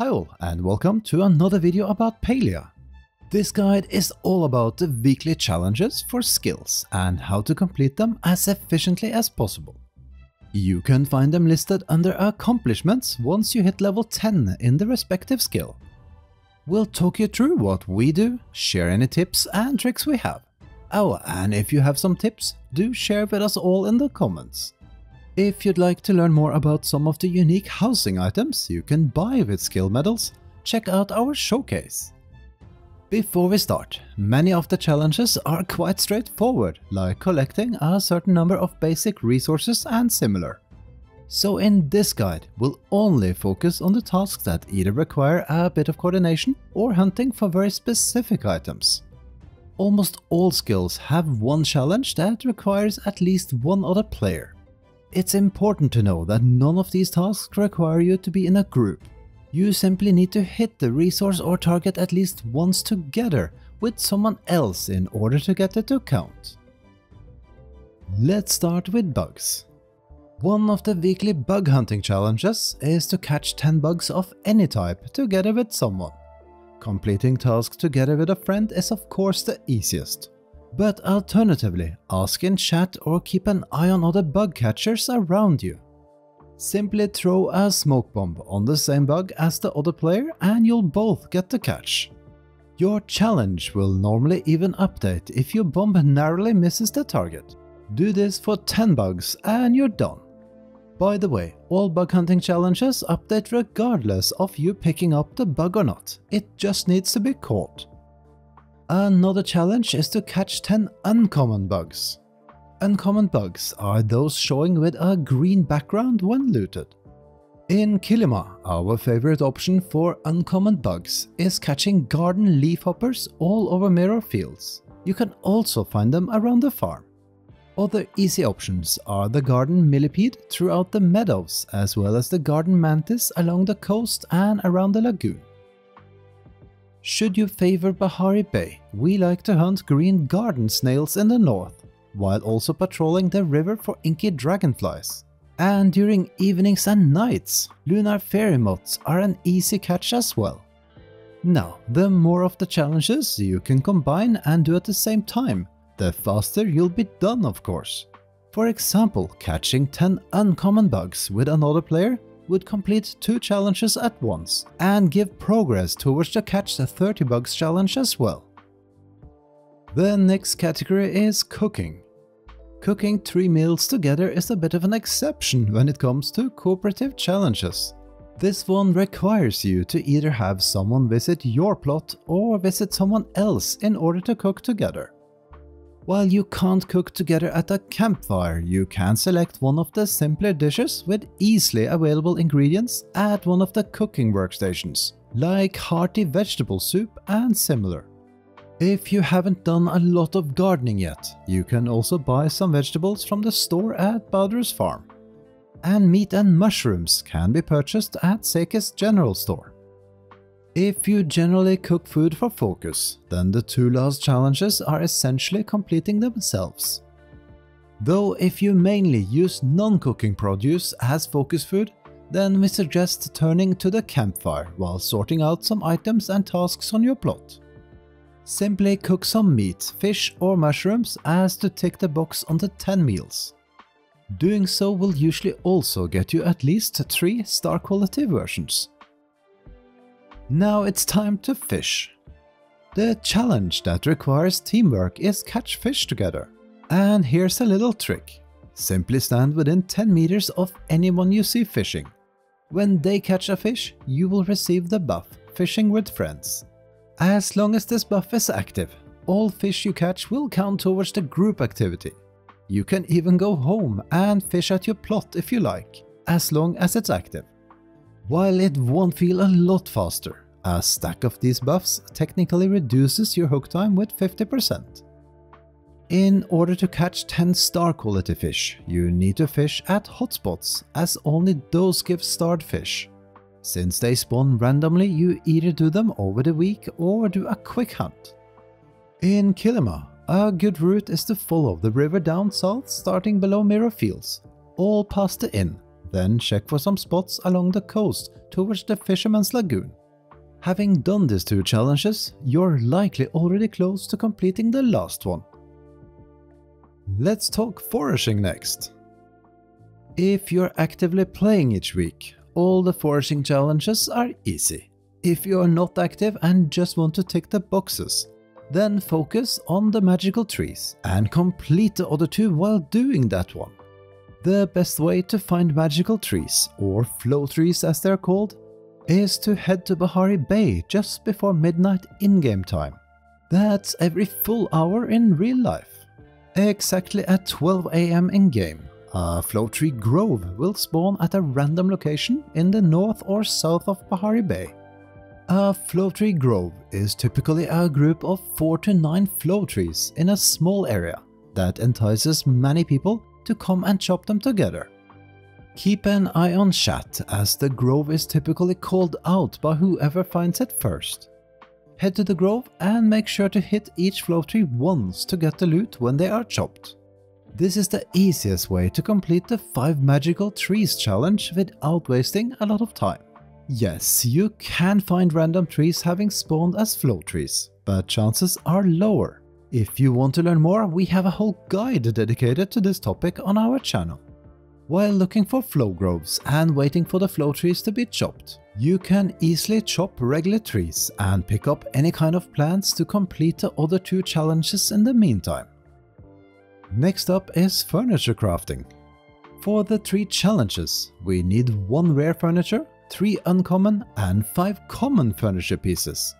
Hi all and welcome to another video about Palia. This guide is all about the weekly challenges for skills and how to complete them as efficiently as possible. You can find them listed under accomplishments once you hit level 10 in the respective skill. We'll talk you through what we do, share any tips and tricks we have. Oh, and if you have some tips, do share with us all in the comments. If you'd like to learn more about some of the unique housing items you can buy with skill medals, check out our showcase. Before we start, many of the challenges are quite straightforward, like collecting a certain number of basic resources and similar. So in this guide, we'll only focus on the tasks that either require a bit of coordination or hunting for very specific items. Almost all skills have one challenge that requires at least one other player. It's important to know that none of these tasks require you to be in a group. You simply need to hit the resource or target at least once together with someone else in order to get it to count. Let's start with bugs. One of the weekly bug hunting challenges is to catch 10 bugs of any type together with someone. Completing tasks together with a friend is of course the easiest. But alternatively, ask in chat or keep an eye on other bug catchers around you. Simply throw a smoke bomb on the same bug as the other player and you'll both get the catch. Your challenge will normally even update if your bomb narrowly misses the target. Do this for 10 bugs and you're done. By the way, all bug hunting challenges update regardless of you picking up the bug or not, it just needs to be caught. Another challenge is to catch 10 uncommon bugs. Uncommon bugs are those showing with a green background when looted. In Kilima, our favorite option for uncommon bugs is catching garden leafhoppers all over mirror fields. You can also find them around the farm. Other easy options are the garden millipede throughout the meadows as well as the garden mantis along the coast and around the lagoon. Should you favor Bahari Bay, we like to hunt green garden snails in the north, while also patrolling the river for inky dragonflies. And during evenings and nights, lunar fairy moths are an easy catch as well. Now, the more of the challenges you can combine and do at the same time, the faster you'll be done of course. For example, catching 10 uncommon bugs with another player would complete two challenges at once and give progress towards the Catch the 30 Bugs challenge as well. The next category is cooking. Cooking three meals together is a bit of an exception when it comes to cooperative challenges. This one requires you to either have someone visit your plot or visit someone else in order to cook together. While you can't cook together at a campfire, you can select one of the simpler dishes with easily available ingredients at one of the cooking workstations, like hearty vegetable soup and similar. If you haven't done a lot of gardening yet, you can also buy some vegetables from the store at Badruu's farm. And meat and mushrooms can be purchased at Zeki's general store. If you generally cook food for focus, then the two last challenges are essentially completing themselves. Though if you mainly use non-cooking produce as focus food, then we suggest turning to the campfire while sorting out some items and tasks on your plot. Simply cook some meat, fish or mushrooms as to tick the box on the 10 meals. Doing so will usually also get you at least 3 star quality versions. Now it's time to fish. The challenge that requires teamwork is catch fish together. And here's a little trick. Simply stand within 10 meters of anyone you see fishing. When they catch a fish, you will receive the buff Fishing with Friends. As long as this buff is active, all fish you catch will count towards the group activity. You can even go home and fish at your plot if you like, as long as it's active. While it won't feel a lot faster, a stack of these buffs technically reduces your hook time with 50%. In order to catch 10 star quality fish, you need to fish at hotspots, as only those give starred fish. Since they spawn randomly, you either do them over the week or do a quick hunt. In Kilima, a good route is to follow the river down south starting below Mirror Fields, all past the inn, then check for some spots along the coast towards the Fisherman's Lagoon. Having done these two challenges, you're likely already close to completing the last one. Let's talk foraging next. If you're actively playing each week, all the foraging challenges are easy. If you are not active and just want to tick the boxes, then focus on the magical trees and complete the other two while doing that one. The best way to find magical trees, or flow trees as they're called, is to head to Bahari Bay just before midnight in-game time. That's every full hour in real life. Exactly at 12 am in-game, a flow tree grove will spawn at a random location in the north or south of Bahari Bay. A flow tree grove is typically a group of 4 to 9 flow trees in a small area that entices many people to come and chop them together. Keep an eye on chat as the grove is typically called out by whoever finds it first. Head to the grove and make sure to hit each flow tree once to get the loot when they are chopped. This is the easiest way to complete the 5 magical trees challenge without wasting a lot of time. Yes, you can find random trees having spawned as flow trees, but chances are lower. If you want to learn more, we have a whole guide dedicated to this topic on our channel. While looking for flow groves and waiting for the flow trees to be chopped, you can easily chop regular trees and pick up any kind of plants to complete the other two challenges in the meantime. Next up is furniture crafting. For the three challenges, we need one rare furniture, 3 uncommon and 5 common furniture pieces.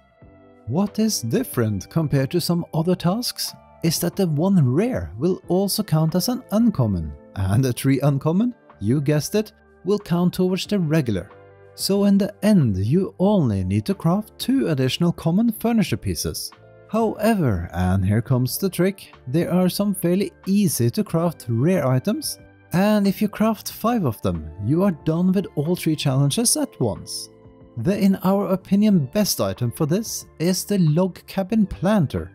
What is different compared to some other tasks is that the one rare will also count as an uncommon, and a 3 uncommon, you guessed it, will count towards the regular. So in the end you only need to craft 2 additional common furniture pieces. However, and here comes the trick, there are some fairly easy to craft rare items and if you craft 5 of them, you are done with all 3 challenges at once. The in our opinion best item for this is the log cabin planter,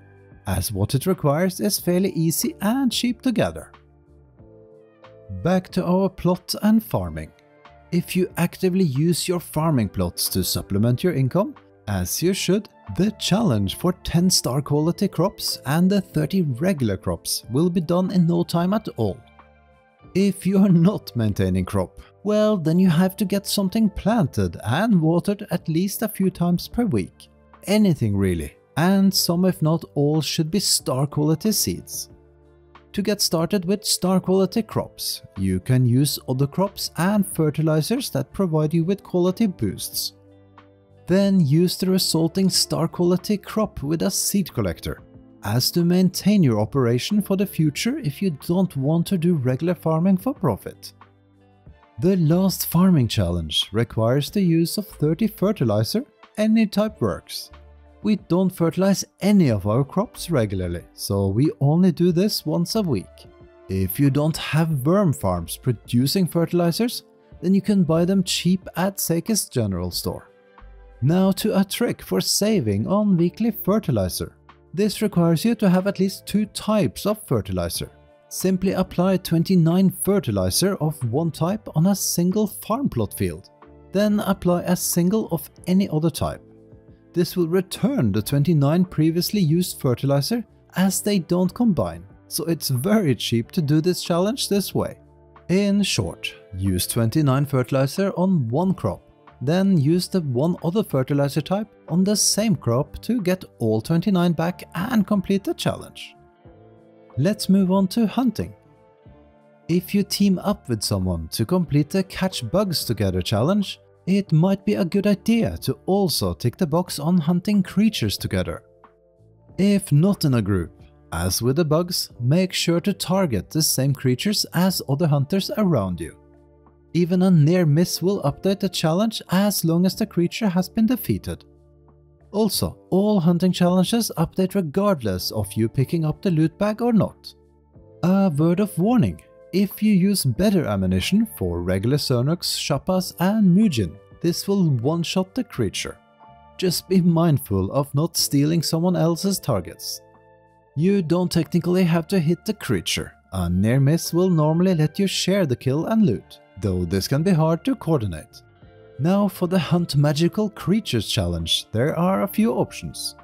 as what it requires is fairly easy and cheap to gather. Back to our plot and farming. If you actively use your farming plots to supplement your income, as you should, the challenge for 10 star quality crops and the 30 regular crops will be done in no time at all. If you are not maintaining crop, well then you have to get something planted and watered at least a few times per week. Anything really, and some if not all should be star quality seeds. To get started with star quality crops, you can use other crops and fertilizers that provide you with quality boosts. Then use the resulting star quality crop with a seed collector as to maintain your operation for the future if you don't want to do regular farming for profit. The last farming challenge requires the use of 30 fertilizer, any type works. We don't fertilize any of our crops regularly, so we only do this once a week. If you don't have worm farms producing fertilizers, then you can buy them cheap at Zeki's general store. Now to a trick for saving on weekly fertilizer. This requires you to have at least two types of fertilizer. Simply apply 29 fertilizer of one type on a single farm plot field. Then apply a single of any other type. This will return the 29 previously used fertilizer as they don't combine, so it's very cheap to do this challenge this way. In short, use 29 fertilizer on one crop then use the one other fertilizer type on the same crop to get all 29 back and complete the challenge. Let's move on to hunting. If you team up with someone to complete the Catch Bugs Together challenge, it might be a good idea to also tick the box on hunting creatures together. If not in a group, as with the bugs, make sure to target the same creatures as other hunters around you. Even a near miss will update the challenge as long as the creature has been defeated. Also, all hunting challenges update regardless of you picking up the loot bag or not. A word of warning, if you use better ammunition for regular Sernuks, Chapaas and Muujin, this will one-shot the creature. Just be mindful of not stealing someone else's targets. You don't technically have to hit the creature, a near miss will normally let you share the kill and loot though this can be hard to coordinate. Now for the Hunt Magical Creatures challenge, there are a few options.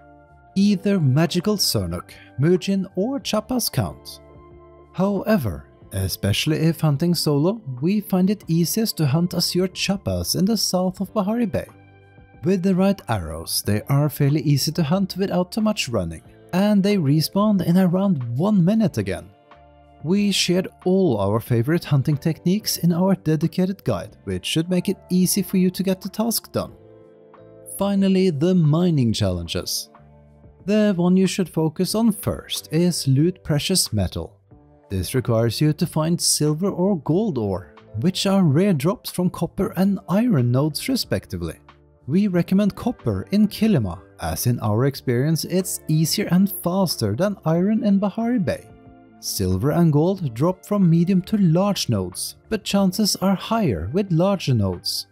Either Magical Sernuk, Muujin or Chapaas count. However, especially if hunting solo, we find it easiest to hunt Azure Chapaas in the south of Bahari Bay. With the right arrows, they are fairly easy to hunt without too much running, and they respawn in around 1 minute again. We shared all our favorite hunting techniques in our dedicated guide, which should make it easy for you to get the task done. Finally, the mining challenges. The one you should focus on first is loot precious metal. This requires you to find silver or gold ore, which are rare drops from copper and iron nodes respectively. We recommend copper in Kilima, as in our experience it's easier and faster than iron in Bahari Bay. Silver and gold drop from medium to large nodes, but chances are higher with larger nodes.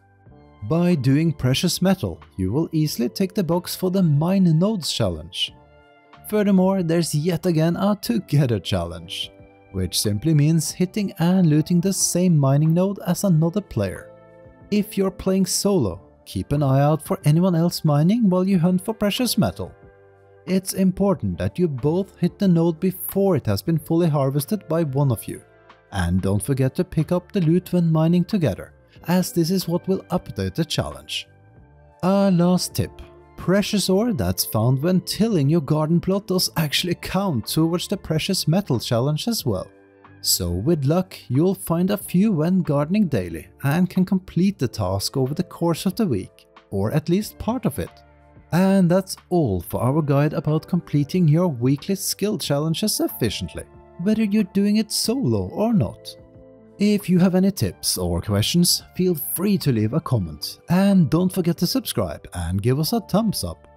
By doing precious metal, you will easily tick the box for the Mine Nodes challenge. Furthermore, there's yet again a Together challenge, which simply means hitting and looting the same mining node as another player. If you're playing solo, keep an eye out for anyone else mining while you hunt for precious metal. It's important that you both hit the node before it has been fully harvested by one of you. And don't forget to pick up the loot when mining together, as this is what will update the challenge. A last tip. Precious ore that's found when tilling your garden plot does actually count towards the precious metal challenge as well. So with luck, you'll find a few when gardening daily and can complete the task over the course of the week, or at least part of it. And that's all for our guide about completing your weekly skill challenges efficiently, whether you're doing it solo or not. If you have any tips or questions, feel free to leave a comment, and don't forget to subscribe and give us a thumbs up.